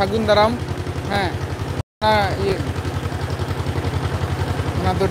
ᱥᱟᱹᱜᱩᱱ ᱫᱟᱨᱟᱢ ᱦᱮᱸ ᱚᱱᱟ ᱤᱭᱟᱹ ᱚᱱᱟ ᱫᱚ